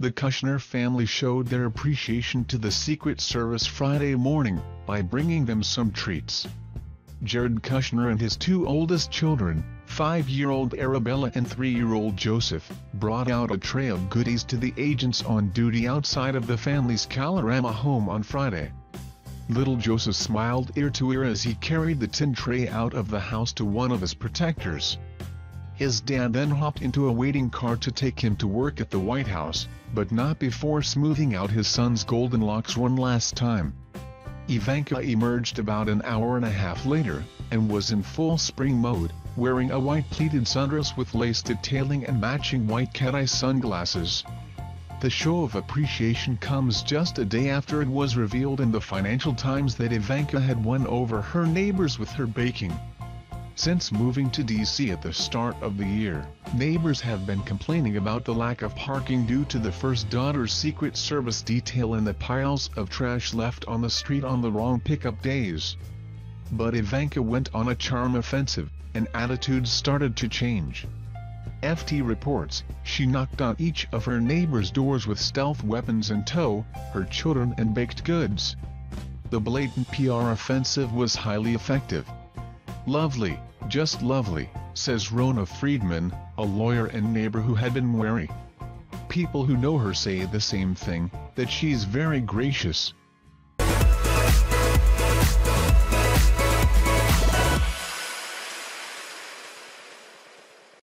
the Kushner family showed their appreciation to the Secret Service Friday morning by bringing them some treats. Jared Kushner and his two oldest children, five-year-old Arabella and three-year-old Joseph, brought out a tray of goodies to the agents on duty outside of the family's Kalorama home on Friday. Little Joseph smiled ear to ear as he carried the tin tray out of the house to one of his protectors. His dad then hopped into a waiting car to take him to work at the White House, but not before smoothing out his son's golden locks one last time. Ivanka emerged about an hour and a half later, and was in full spring mode, wearing a white pleated sundress with lace detailing and matching white cat-eye sunglasses. The show of appreciation comes just a day after it was revealed in the Financial Times that Ivanka had won over her neighbors with her baking. Since moving to DC at the start of the year, neighbors have been complaining about the lack of parking due to the first daughter's Secret Service detail and the piles of trash left on the street on the wrong pickup days. But Ivanka went on a charm offensive, and attitudes started to change. FT reports, she knocked on each of her neighbors' doors with stealth weapons in tow, her children and baked goods. The blatant PR offensive was highly effective. Lovely, just lovely, says Rona Friedman, a lawyer and neighbor who had been wary. People who know her say the same thing, that she's very gracious,